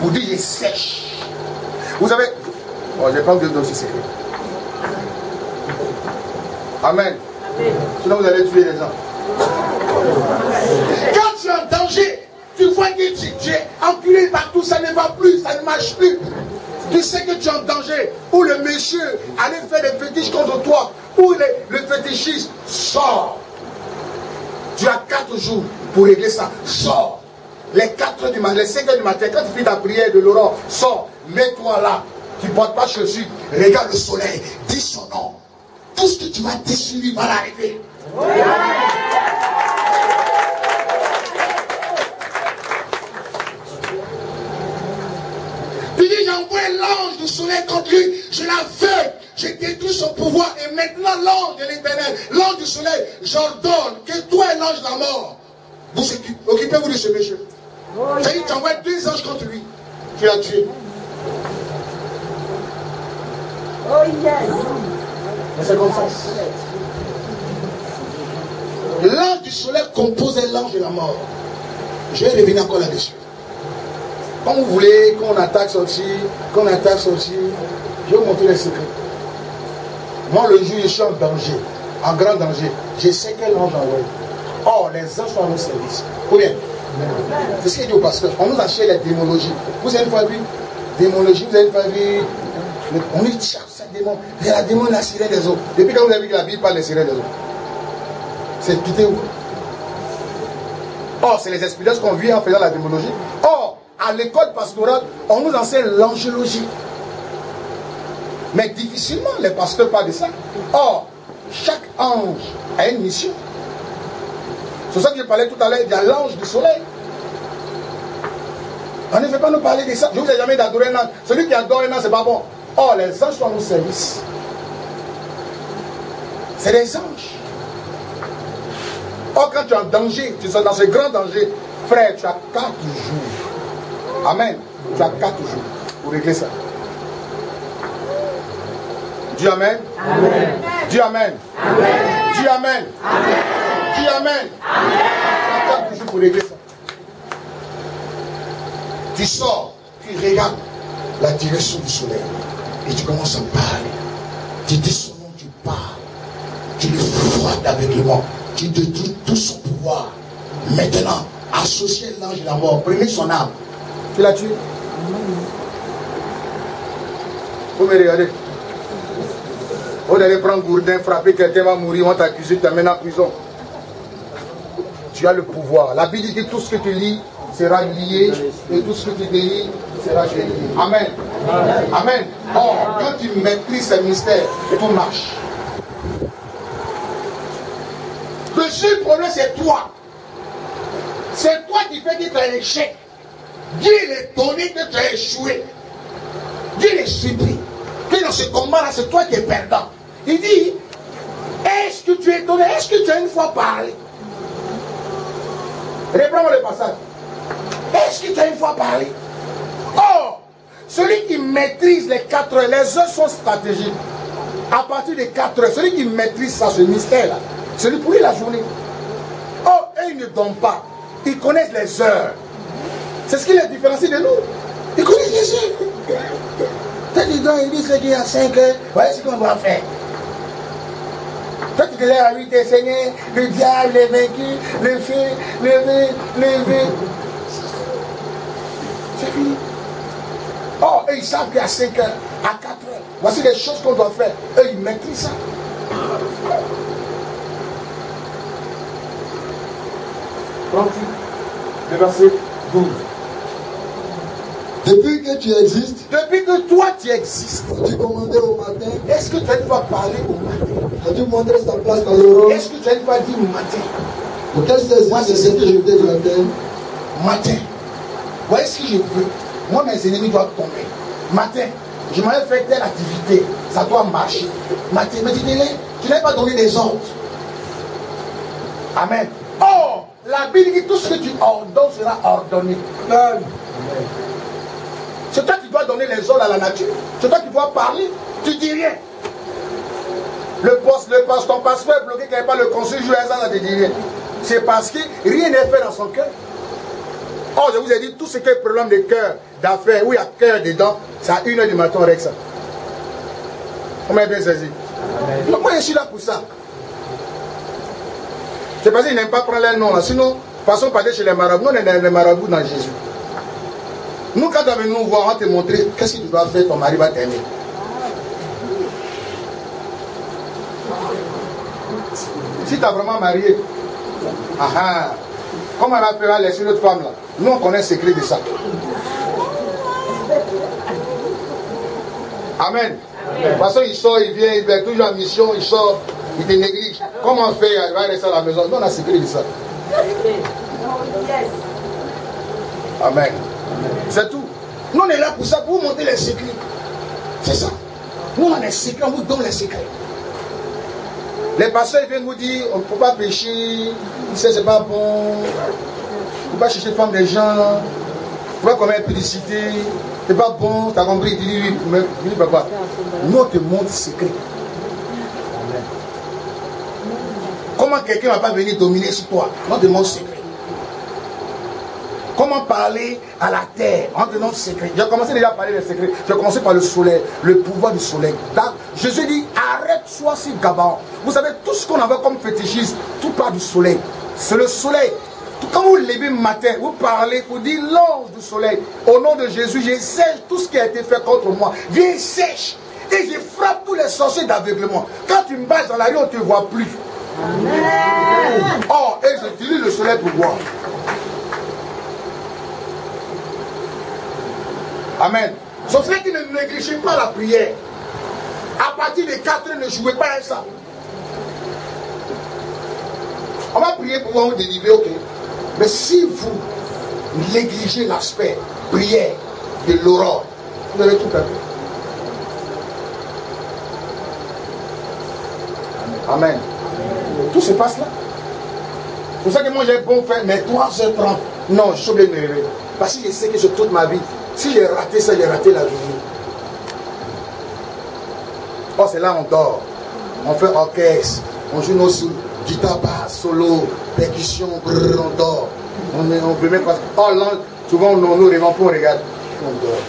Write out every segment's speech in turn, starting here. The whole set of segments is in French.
pour dire je sèche. Vous savez, oh, je pas vous donner ce secret. Amen. Sinon vous allez tuer les gens. Quand tu es en danger, tu vois que tu, es enculé partout, ça ne va plus, ça ne marche plus. Tu sais que tu es en danger. Ou le monsieur allait faire des fétiches contre toi. Ou le fétichiste sort. Tu as quatre jours pour régler ça. Sors. Les 4 du matin, les 5 heures du matin, quand tu finis ta prière de l'aurore, sors, mets-toi là. Tu ne portes pas chaussures. Regarde le soleil. Dis son nom. Tout ce que tu vas déchirer va l'arriver. Tu dis, j'envoie l'ange du soleil contre lui, je la fais, je détruis son pouvoir, et maintenant l'ange de l'éternel, l'ange du soleil, j'ordonne que toi et l'ange de la mort, vous occupez-vous de ce monsieur. C'est-à-dire, tu envoies deux anges contre lui, tu l'as tué. Oh yes! c'est comme ça. L'ange du soleil composait l'ange de la mort. Je vais revenir encore là-dessus. Quand vous voulez qu'on attaque sorti, qu'on attaque sorti, je vais vous montrer les secrets. Moi, le jour, je suis en danger, en grand danger. Je sais quel ange envoie. Or, les anges sont à nos services. Combien C'est ce qu'il dit au pasteur. On nous achète la démonologie. Vous avez une fois vu? Démonologie, vous avez une fois vu? On dit, tiens, ça démon. C'est la démon, la sirène des eaux. Depuis quand vous avez vu que la Bible parle des sirènes des eaux? C'est quitté où? Or, c'est les expériences qu'on vit en faisant la démonologie. Or, à l'école pastorale, on nous enseigne l'angéologie. Mais difficilement, les pasteurs parlent de ça. Or, chaque ange a une mission. C'est ça que je parlais tout à l'heure, il y a l'ange du soleil. On ne fait pas nous parler de ça. Je ne vous ai jamais d'adoré un ange. Celui qui adore un ange, c'est pas bon. Or, les anges sont à nos services. C'est des anges. Or, quand tu es en danger, tu es dans ce grand danger, frère, tu as quatre jours. Amen. Tu as quatre jours pour régler ça. Dis Amen. Amen. Dis Amen. Amen. Amen. Amen. Tu sors, tu regardes la direction du soleil et tu commences à parler. Tu dis son nom, tu parles. Tu le froides avec le mot. Tu détruis tout son pouvoir. Maintenant, associez l'ange de la mort. Prenez son âme. Tu l'as tué? Vous me regardez vous allez prendre Gourdin, frapper quelqu'un va mourir, on t'accuse, tu t'amènes en prison. Tu as le pouvoir. La Bible dit que tout ce que tu lis sera lié et tout ce que tu délis sera délié. Amen. Amen. Or, quand tu maîtrises ce mystère, tout marche. Le seul problème, c'est toi. C'est toi qui fais que tu as échec. Dieu est donné que tu as échoué. Dieu est surpris. Que dans ce combat-là, c'est toi qui es perdant. Il dit, est-ce que tu es étonné? Est-ce que tu as une fois parlé? Reprends-moi le passage. Est-ce tu as une fois parlé? Or, celui qui maîtrise les quatre heures, les heures sont stratégiques. À partir des quatre heures, celui qui maîtrise ça, ce mystère-là, c'est lui pour lui la journée. Oh, eux, ils ne dorment pas. Ils connaissent les heures. C'est ce qui les différencie de nous. Ils connaissent les heures. Ils dorment, ils disent qu'il y a 5 heures, voyez ce qu'on doit faire. Toi, tu te lèves à 8 Seigneur, le diable est vaincu, le feu, le le. C'est fini. Oh, eux, ils savent qu'à 5 heures, à 4 heures, voici les choses qu'on doit faire. Eux, ils maîtrisent ça. le verset 12. Depuis que tu existes, depuis que toi tu existes, tu commandais au matin. Est-ce que tu as une fois parlé au matin? As-tu montré ta place dans l'aurore Est-ce que tu as une fois dit matin? Moi, c'est ce que je veux matin. Matin. Voyez ce que je veux. Moi, mes ennemis doivent tomber. Matin, je m'avais fait telle activité. Ça doit marcher. Matin, mais tu n'as pas donné des ordres. Amen. Oh, la Bible dit tout ce que tu ordonnes sera ordonné. Amen. C'est toi qui dois donner les ordres à la nature. C'est toi qui dois parler. Tu dis rien. Le poste, le poste, ton passeport est bloqué, qu'il n'y pas le ça te dit rien. C'est parce que rien n'est fait dans son cœur. Oh, je vous ai dit, tout ce qui est problème de cœur, d'affaires où il y a cœur dedans, c'est à 1h du matin, on règle ça. On m'a bien saisi. Donc, moi, je suis là pour ça. C'est parce qu'ils n'aiment pas prendre leur nom là. Sinon, façon parler chez les marabouts, nous, on est les marabouts dans Jésus. Nous, quand tu vas nous voir, on va te montrer qu'est-ce que tu dois faire, ton mari va t'aimer. Si tu as vraiment marié, comment on appellera laisser notre femme là Nous, on connaît le secret de ça. Amen. De toute façon, il sort, il vient, il est toujours en mission, il sort, il te néglige. Comment faire Il va rester à la maison. Nous, on a le secret de ça. Amen. C'est tout. Nous, on est là pour ça, pour vous montrer les secrets. C'est ça. Nous, on a les secrets, on vous donne les secrets. Les pasteurs viennent vous dire, on ne peut pas pécher, c'est pas bon, on ne peut pas chercher femme des gens, on ne peut pas commettre publicité, c'est pas bon, tu as compris, il dit oui, mais papa, nous on te montre secret. Comment quelqu'un ne va pas venir dominer sur toi? On te montre secret. Comment parler à la terre? Demande le secret. J'ai commencé déjà à parler des secrets. J'ai commencé par le soleil, le pouvoir du soleil. Jésus dit arrête-toi sur Gabaon. Vous savez, tout ce qu'on avait comme fétichisme, tout part du soleil. C'est le soleil. Quand vous levez le matin, vous parlez, vous dites l'ange du soleil. Au nom de Jésus, je sèche tout ce qui a été fait contre moi. Viens, sèche. Et je frappe tous les sorciers d'aveuglement. Quand tu me bases dans la rue, on ne te voit plus. Amen. Oh, et j'utilise le soleil pour voir. Amen. Serait qu'il ne négligez pas la prière. Partir de 4 heures, ne jouez pas à ça. On va prier pour vous délivrer, ok. Mais si vous négligez l'aspect prière de l'aurore, vous allez tout perdu. Amen. Tout se passe là. Pour ça que moi j'ai bon faire, mais 3h30. Non, je suis obligé de me réveiller. Parce que je sais que c'est toute ma vie. Si j'ai raté ça, j'ai raté la journée. Oh, c'est là on dort. On fait orchestre. On joue nos guitare, basse, solo, percussion, on dort. On, on peut même. Oh, là, souvent, nous nous pour on regarde. On dort.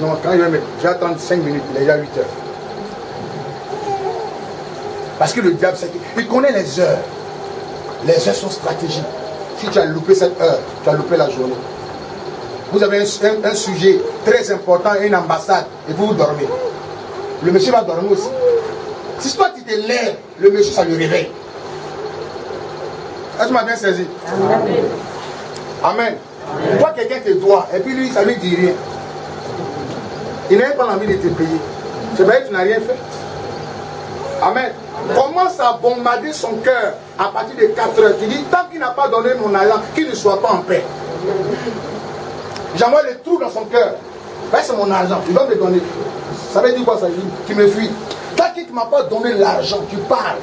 Non, quand je vais j'attends 5 minutes, il est déjà 8 heures. Parce que le diable, qu'il connaît les heures. Les heures sont stratégiques. Si tu as loupé cette heure, tu as loupé la journée. Vous avez un, un, sujet très important, une ambassade, et vous, vous dormez. Le monsieur va dormir aussi. Si toi tu te lèves, le monsieur ça lui réveille. Est-ce que tu m'as bien saisi? Amen. Amen. Amen. Toi quelqu'un te doit, et puis lui ça lui dit rien. Il n'a pas envie de te payer. C'est vrai que tu n'as rien fait. Amen. Commence à bombarder son cœur à partir de 4 heures. Tu dis, tant qu'il n'a pas donné mon argent, qu'il ne soit pas en paix. J'envoie les trous dans son cœur. Ben, c'est mon argent, tu dois me le donner. Ça veut dire quoi ça dit Tu me fuis? Tant qu'il ne m'a pas donné l'argent, tu parles.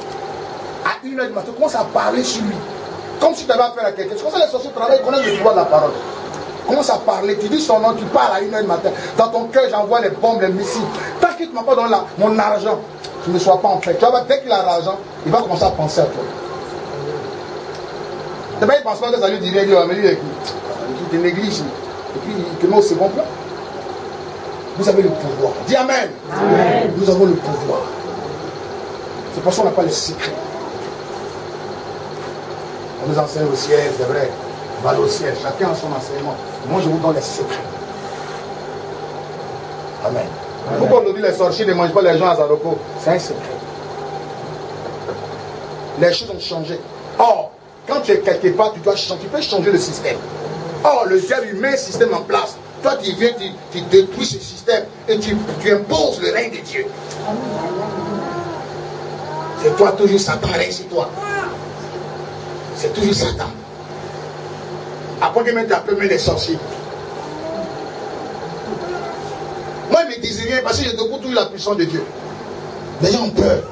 À une heure du matin, tu commences à parler sur lui. Comme si tu avais affaire à quelqu'un. C'est comme ça les sorciers travaillent, connaissent le pouvoir de la parole. Commence à parler, tu dis son nom, tu parles à une heure du matin. Dans ton cœur, j'envoie les bombes, les missiles. Tant qu'il ne m'a pas donné mon argent, tu ne sois pas en paix. Tu vois, dès qu'il a l'argent, il va commencer à penser à toi. D'abord, il ne pense pas que ça lui dirait, il va me dire, tu te négliges. Et puis, te met au second plan. Vous avez le pouvoir. Dis Amen. Amen. Nous avons le pouvoir. C'est pour ça qu'on n'a pas le secret. On nous enseigne au ciel, c'est vrai. On va au ciel. Chacun a son enseignement. Moi, je vous donne les secrets. Amen. Pourquoi on nous dit les sorciers ne mangent pas les gens à Zaroko? C'est un secret. Les choses ont changé. Or, quand tu es quelque part, tu dois changer. Tu peux changer le système. Or, le diable, il met système en place. Toi, tu viens, tu, tu détruis ce système et tu, tu, imposes le règne de Dieu. C'est toi, toujours Satan règne sur toi. C'est toujours Satan. Après que tu appelles les sorciers. Moi, je ne disais rien parce que j'ai découvert toujours la puissance de Dieu. Les gens ont peur.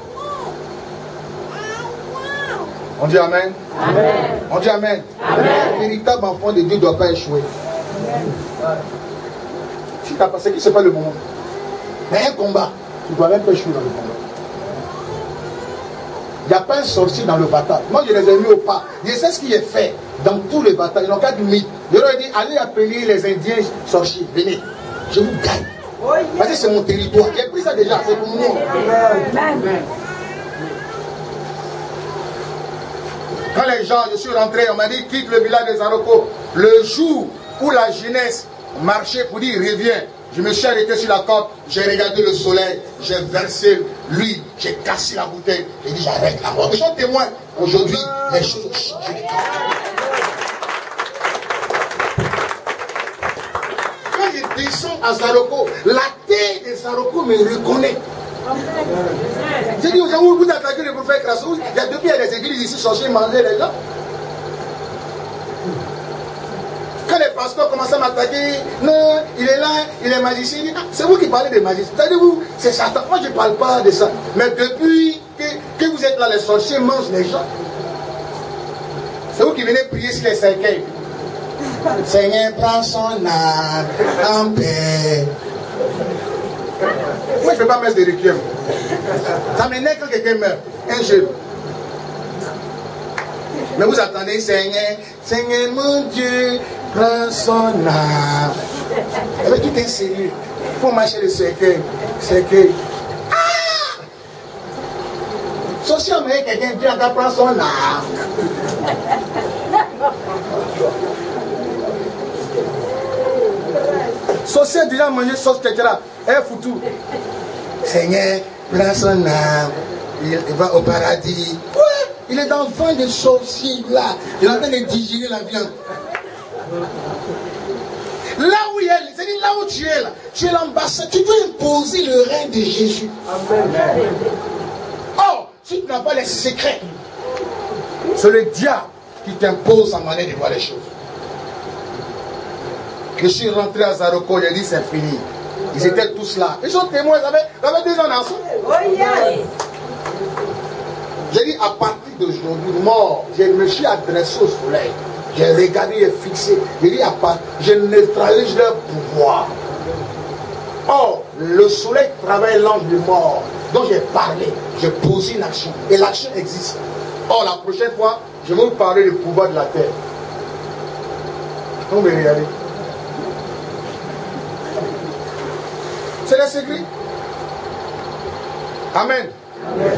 On dit Amen. Amen. On dit Amen. Amen. Un véritable enfant de Dieu ne doit pas échouer. Si tu as passé, ce n'est pas le moment. Mais un combat, tu dois même pas échouer dans le combat. Il n'y a pas un sorcier dans le bataille. Moi, je les ai mis au pas. Je sais ce qui est fait dans tous les batailles. Ils n'ont qu'à du mythe. J'aurais dit, allez appeler les Indiens sorciers, venez, je vous gagne. Parce que c'est mon territoire. J'ai pris ça déjà, c'est pour moi. Quand les gens, je suis rentré, on m'a dit quitte le village des Aroko. Le jour où la jeunesse marchait pour dire reviens, je me suis arrêté sur la côte, j'ai regardé le soleil, j'ai versé l'huile, j'ai cassé la bouteille, j'ai dit j'arrête la mort. Je suis témoin. Aujourd'hui, les choses ont. Quand je descends à Zaroko, la terre de Zaroko me reconnaît. J'ai dit vous attaquez le prophète Krassou, il y a depuis il y a des églises ici chercher manger les gens. Les pasteurs commencent à m'attaquer, non, il est là, il est magicien, ah, c'est vous qui parlez des magiciens. C'est-à-dire, vous, c'est Satan. Moi, je ne parle pas de ça. Mais depuis que, que vous êtes là, les sorciers mangent les gens. C'est vous qui venez prier sur les cercueils. Seigneur, prends son âme en paix. Moi, je ne fais pas mettre de requiem. Ça m'énerve quand quelqu'un meurt. Un jeune. Mais vous attendez, Seigneur, Seigneur mon Dieu, âme. Avec tout est sérieux. Faut marcher le cercueil. Cercueil. Ah! Quelqu'un qui encore prend son âme. Sorcier a déjà mangé sauce là. Eh foutu. Seigneur, prends son âme. Il, va au paradis. Il est dans le vent de sorcier là. Il est en train de digérer la viande. Là où il est, c'est-à-dire là où tu es là, tu es l'ambassade, tu dois imposer le règne de Jésus. Or, si tu n'as pas les secrets, c'est le diable qui t'impose sa manière de voir les choses. Je suis rentré à Zaroko, j'ai dit c'est fini. Ils étaient tous là. Ils sont témoins, ils avaient, ils avaient deux ans d'enfants. J'ai dit à partir d'aujourd'hui, mort, je me suis adressé au soleil. J'ai regardé et fixé. J'ai dit à part, je neutralise leur pouvoir. Or, le soleil travaille l'ange de mort. Donc j'ai parlé, j'ai posé une action. Et l'action existe. Or, la prochaine fois, je vais vous parler du pouvoir de la terre. Vous me regardez. C'est le secret. Amen.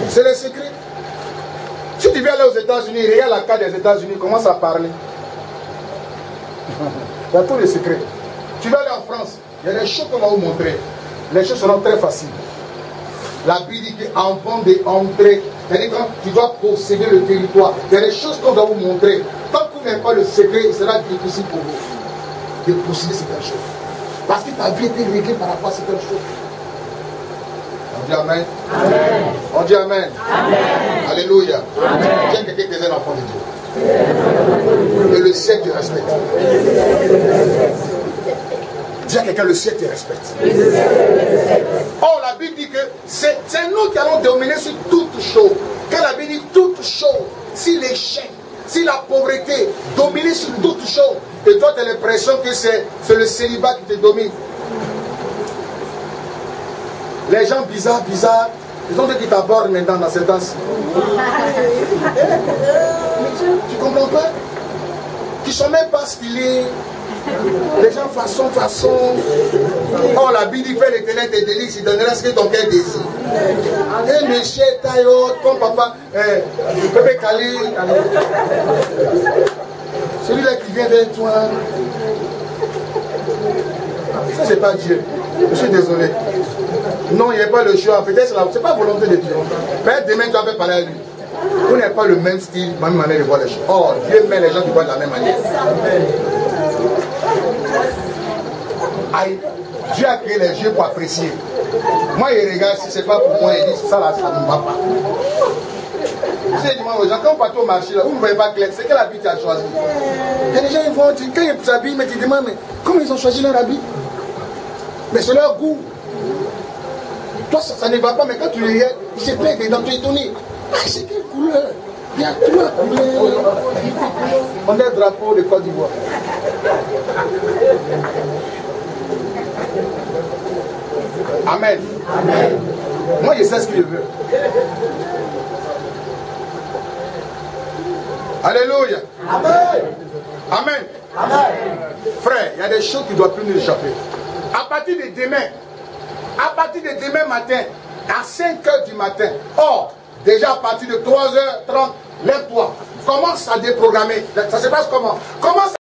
C'est le secret. Si tu viens aller aux États-Unis, regarde la carte des États-Unis, commence à parler. Il y a tous les secrets. Tu vas aller en France, il y a des choses qu'on va vous montrer. Les choses seront très faciles. La Bible dit qu'avant d'entrer, c'est-à-dire quand tu dois posséder le territoire, il y a des choses qu'on va vous montrer. Tant que vous n'avez pas le secret, il sera difficile pour vous de posséder certaines choses. Parce que ta vie était réglée par rapport à certaines choses. On dit Amen. Amen. On dit Amen. Amen. Alléluia. Amen. Tiens quelqu'un qui est un enfant de Dieu. Et le ciel te respecte. Dis à quelqu'un, le ciel te respecte. Or, la Bible dit que c'est nous qui allons dominer sur toutes choses. Quand la Bible dit toutes choses, si l'échec, si la pauvreté, dominer sur toutes choses, et toi tu as l'impression que c'est le célibat qui te domine. Les gens bizarres, bizarres, ils ont dit qu'ils t'abordent maintenant dans ces temps-ci. Ne sais même pas est. Les gens façon, façon. Oh, la Bible dit fait l'éternel tes délices, il donnera ce que ton cœur désire. Et monsieur Tayo, ton papa, eh, Pépé Kali, celui-là qui vient vers toi. Ça, c'est pas Dieu. Je suis désolé. Non, il n'y a pas le choix. Peut-être c'est pas volonté de Dieu. Peut-être demain tu vas parler à lui. Vous n'avez pas le même style, même manière de voir les choses. Oh, Dieu met les gens qui voient de la même manière. Aïe, Dieu a créé les yeux pour apprécier. Moi, il regarde, si c'est pas pour moi, il dit ça là, ça ne va pas. Savez, demande aux gens, quand vous partez au marché, là, vous ne voyez pas clair, c'est quel habit tu as choisi Il y a des gens, ils vont, tu- quand ils s'habillent, mais tu demandes, mais comment ils ont choisi leur habit? Mais c'est leur goût. Toi, ça, ça ne va pas, mais quand tu regardes, il se plaît dedans, tu es étonné. Ah, c'est Il y a trois couleurs. On est drapeau de Côte d'Ivoire. Amen. Moi, je sais ce que je veux. Alléluia. Amen. Frère, il y a des choses qui ne doivent plus nous échapper. À partir de demain, à partir de demain matin, à 5 h du matin, or, déjà à partir de 3h30, lève-toi. Commence à déprogrammer. Ça se passe comment? Commence